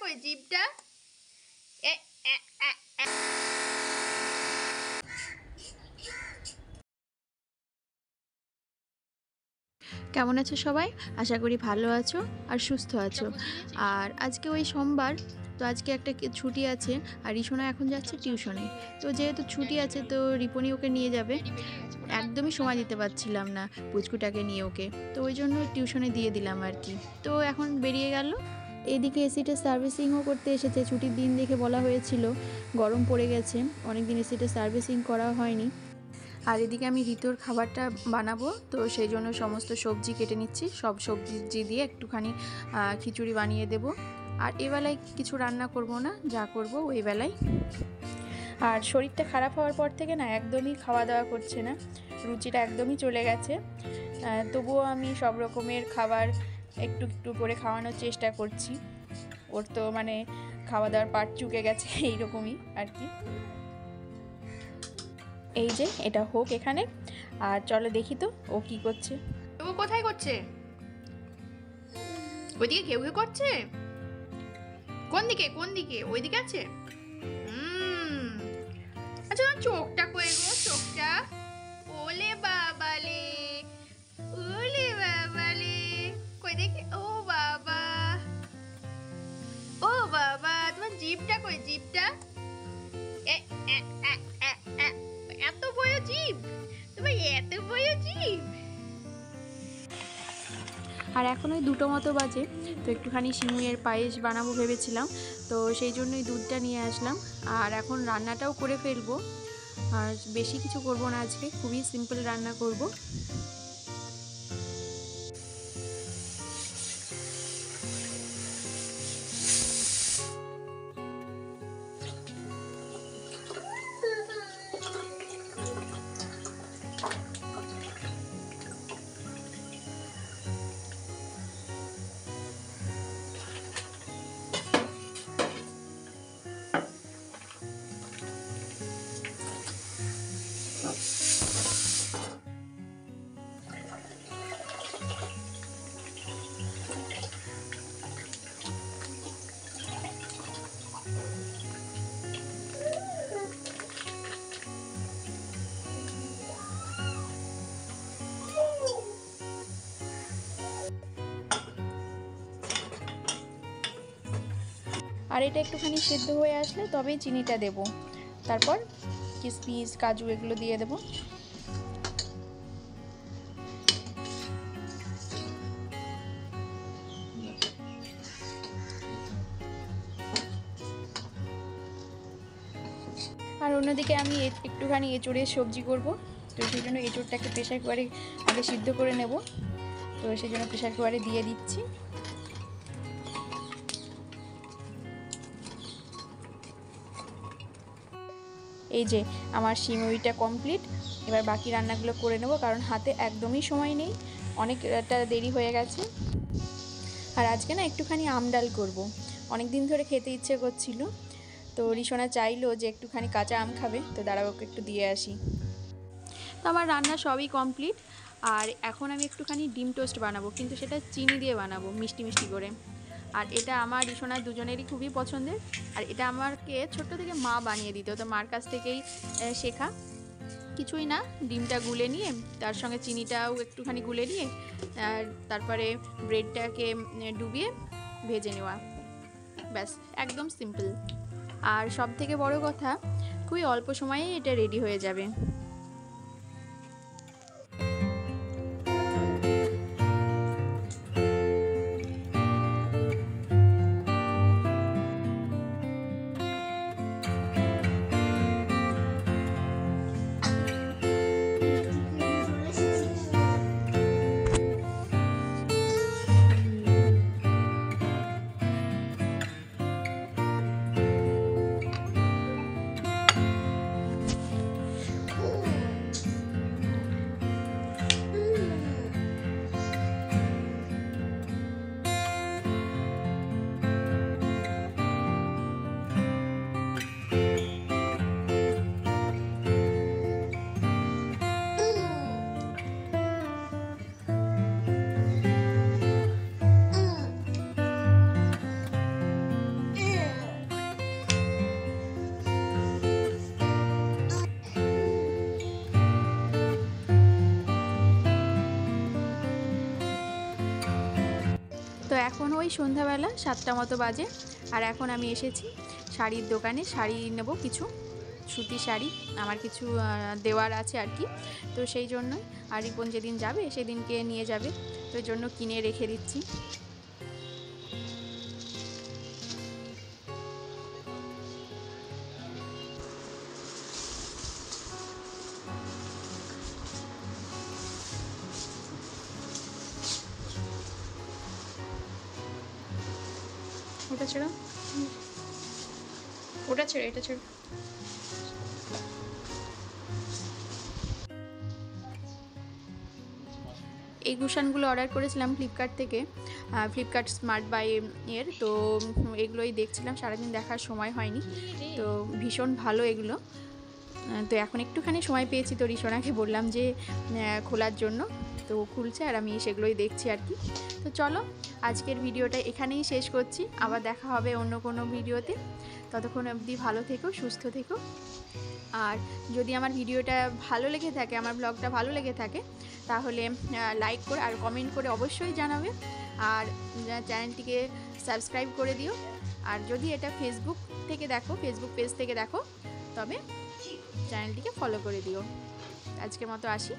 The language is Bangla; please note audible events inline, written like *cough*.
কই জিপটা। কেমন আছো সবাই? আশা করি ভালো আছো আর সুস্থ আছো। আর আজকে ওই সোমবার তো আজকে একটা ছুটি আছে আর রিসোনা এখন যাচ্ছে টিউশনে। তো যেহেতু ছুটি আছে তো রিপনি ওকে নিয়ে যাবে। একদমই সময় দিতে পারছিলাম না পুচকুটাকে নিয়ে ওকে। তো ওই জন্য টিউশনে দিয়ে দিলাম আর কি। তো এখন বেরিয়ে গেল। এদিকে এসিটা সার্ভিসিংও করতে এসেছে। ছুটির দিন দেখে বলা হয়েছিল, গরম পড়ে গেছে অনেক দিন এসিটা সার্ভিসিং করা হয়নি। আর এদিকে আমি ঋতুর খাবারটা বানাবো, তো সেই জন্য সমস্ত সবজি কেটে নিচ্ছি। সব সবজি দিয়ে একটুখানি খিচুড়ি বানিয়ে দেব। আর এবেলায় কিছু রান্না করব না, যা করব ওই বেলায়। আর শরীরটা খারাপ হওয়ার পর থেকে না, একদমই খাওয়া দাওয়া করছে না। রুচিটা একদমই চলে গেছে। তবুও আমি সব রকমের খাবার একটু একটু করে খাওয়ানোর চেষ্টা করছি। ওর তো মানে খাওয়া দাওয়ার পাট চুকে গেছে *laughs* এইরকমই আর কি। এই যে, এটা হোক এখানে। আর চলো দেখি তো, ও কি করছে? ও কোথায় করছে? ওইদিকে কেউ কেউ করছে? কোন দিকে কোন দিকে? ওইদিকে আছে? আচ্ছা এত বড় জীব। তোমার এত বড় জীব। আর এখন ওই দুটো মতো বাজে, তো একটুখানি সিমুইয়ের পায়েস বানাবো ভেবেছিলাম, তো সেই জন্যই দুধটা নিয়ে আসলাম। আর এখন রান্নাটাও করে ফেলব। আর বেশি কিছু করব না আজকে, খুবই সিম্পল রান্না করব। আর এটা একটুখানি সেদ্ধ হয়ে আসলে তবেই চিনিটা দেব। তারপর কিশমিশ কাজু এগুলো দিয়ে দেবো। আর অন্যদিকে আমি একটুখানি এঁচড়ের সবজি করব। তো সেই জন্য এঁচড়টাকে প্রেশার কুকারে আগে সিদ্ধ করে নেব। তো সেই জন্য প্রেশার কুকারে দিয়ে দিচ্ছি। এই যে আমার সিমুইটা কমপ্লিট এবার বাকি রান্নাগুলো করে নেব, কারণ হাতে একদমই সময় নেই। অনেকটা দেরি হয়ে গেছে। আর আজকে না একটুখানি আমডাল করব। অনেক দিন ধরে খেতে ইচ্ছে করছিল। তো রিসোনা চাইলো যে একটুখানি কাঁচা আম খাবে, তো দাঁড়াও, ওকে একটু দিয়ে আসি। তো আমার রান্না সবই কমপ্লিট আর এখন আমি একটুখানি ডিম টোস্ট বানাবো, কিন্তু সেটা চিনি দিয়ে বানাবো, মিষ্টি মিষ্টি করে। আর এটা আমার রিসোনার দুজনেরই খুবই পছন্দের। আর এটা আমাকে ছোট্ট থেকে মা বানিয়ে দিত, তো মার কাছ থেকেই শেখা। কিছুই না, ডিমটা গুলে নিয়ে, তার সঙ্গে চিনিটাও একটুখানি গুলে নিয়ে, আর তারপরে ব্রেডটাকে ডুবিয়ে ভেজে নেওয়া। ব্যাস, একদম সিম্পল। আর সব থেকে বড় কথা, খুবই অল্প সময়েই এটা রেডি হয়ে যাবে। এখন ওই সন্ধ্যাবেলা সাতটা মতো বাজে, আর এখন আমি এসেছি শাড়ির দোকানে। শাড়ি নেব কিছু, সুতি শাড়ি, আমার কিছু দেওয়ার আছে আর কি। তো সেই জন্যই, আর রিপন যেদিন যাবে সেদিনকে নিয়ে যাবে, তো জন্য কিনে রেখে দিচ্ছি। ওটা ছেড়ে। ওটা ছেড়ে, এটা ছেড়ে। এই কুশানগুলো অর্ডার করেছিলাম ফ্লিপকার্ট থেকে। ফ্লিপকার্ট স্মার্ট বাই এর। তো এগুলোই দেখছিলাম, সারাদিন দেখার সময় হয়নি। তো ভীষণ ভালো এগুলো। তো এখন একটুখানি সময় পেয়েছি তো রিসোনাকে বললাম যে খোলার জন্য। তো খুলছে আর আমি সেগুলোই দেখছি আর কি। তো চলো, আজকের ভিডিওটা এখানেই শেষ করছি। আবার দেখা হবে অন্য কোনো ভিডিওতে। ততক্ষণ অবধি ভালো থেকো, সুস্থ থেকো। আর যদি আমার ভিডিওটা ভালো লেগে থাকে, আমার ব্লগটা ভালো লেগে থাকে, তাহলে লাইক করে আর কমেন্ট করে অবশ্যই জানাবে। আর চ্যানেলটিকে সাবস্ক্রাইব করে দিও। আর যদি এটা ফেসবুক থেকে দেখো ফেসবুক পেজ থেকে দেখো, তবে চ্যানেলটিকে ফলো করে দিও। আজকের মতো আসি।